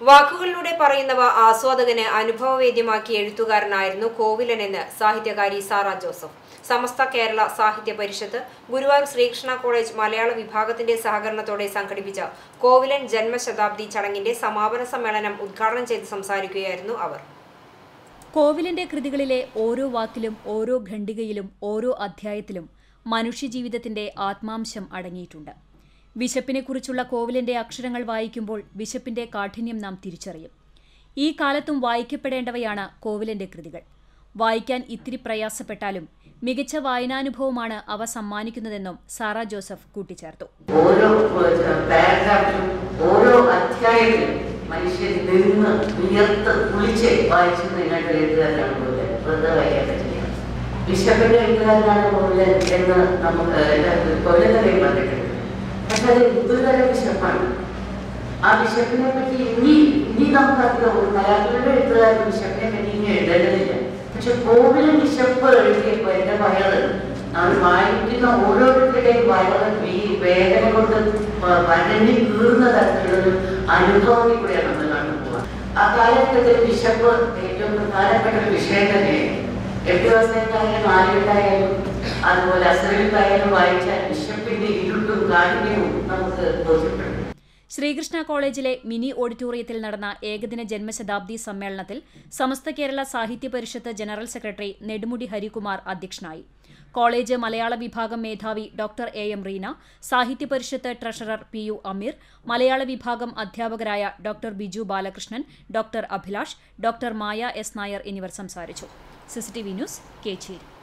വാക്കുകളിലൂടെ പറയുന്നവ ആസ്വാദകന് അനുഭവവേദ്യമാക്കിയ എഴുത്തുകാരനായിരുന്നു കോവിലനെന്ന് സാഹിത്യകാരി സാറ ജോസഫ്. സമസ്ത കേരള സാഹിത്യ പരിഷത്ത് ഗുരുവായൂർ ശ്രീകൃഷ്ണ കോളേജ് മലയാള വിഭാഗത്തിന്റെ സഹകരണത്തോടെ സംഘടിപ്പിച്ച കോവിലൻ ജന്മശതാബ്ദി ചടങ്ങിന്റെ സമാപന സമ്മേളനം ഉദ്ഘാടനം ചെയ്ത് സംസാരിക്കുകയായിരുന്നു അവർ. കോവിലിന്റെ കൃതികളിലെ ഓരോ വാക്കിലും ഓരോ ഖണ്ഡികയിലും ഓരോ അധ്യായത്തിലും മനുഷ്യജീവിതത്തിന്റെ ആത്മാംശം അടങ്ങിയിട്ടുണ്ട്. വിശപ്പിനെക്കുറിച്ചുള്ള കോവിലിന്റെ അക്ഷരങ്ങൾ വായിക്കുമ്പോൾ വിശപ്പിന്റെ കാഠിന്യം നാം തിരിച്ചറിയും. ഈ കാലത്തും വായിക്കപ്പെടേണ്ടവയാണ് കോവിലിന്റെ കൃതികൾ. വായിക്കാൻ ഇത്തിരി പ്രയാസപ്പെട്ടാലും മികച്ച വായനാനുഭവമാണ് അവ സമ്മാനിക്കുന്നതെന്നും സാറ ജോസഫ് കൂട്ടിച്ചേർത്തു. ഓരോ പാരഗ്രാഫിലും ഓരോ അധ്യായത്തിലും എന്ന് നമുക്ക് കൊല്ലത്തലയും പറഞ്ഞിട്ടുണ്ട്. പക്ഷെ ഗുരുതര വിശപ്പാണ് ആ വിശപ്പിനെ പറ്റി ഇനി ഇനി നമുക്കധികം ഒരു കലാകാരുടെ എഴുത്തുകാരൻ വിശപ്പിനെ പറ്റി ഇനി എഴുതേണ്ടതില്ല. പക്ഷെ കോവിലെ വിശപ്പ് എഴുതിയപ്പോൾ എന്റെ വയറ് നമ്മൾ വായിക്കുന്ന ഓരോരുത്തരുടെയും വയറ് ഈ വേദന കൊണ്ട് വരഞ്ഞു കീറുന്ന തരത്തിലുള്ളൊരു അനുഭവത്തിൽ കൂടെയാണ് നമ്മൾ കടന്നു ആ കാലഘട്ടത്തിൽ വിശപ്പ് ഏറ്റവും പ്രധാനപ്പെട്ട ഒരു വിഷയം തന്നെയായിരുന്നു എട്ട് ദിവസത്തേക്കായാലും ആലുണ്ടായാലും അതുപോലെ അസുരക്കായാലും വായിച്ചാൽ ബിഷപ്പിന്റെ ശ്രീകൃഷ്ണ കോളേജിലെ മിനി ഓഡിറ്റോറിയത്തിൽ നടന്ന ഏകദിന ജന്മശതാബ്ദി സമ്മേളനത്തിൽ സമസ്ത കേരള സാഹിത്യ പരിഷത്ത് ജനറൽ സെക്രട്ടറി നെടുമുടി ഹരികുമാർ അധ്യക്ഷനായി. കോളേജ് മലയാള വിഭാഗം മേധാവി doctor A M Reena Sahithya Parishad treasurer P U Ameer മലയാള വിഭാഗം അധ്യാപകരായ doctor Biju Balakrishnan doctor Abhilash doctor Maya S Nair എന്നിവർ സംസാരിച്ചു. CCTV news Kecheri.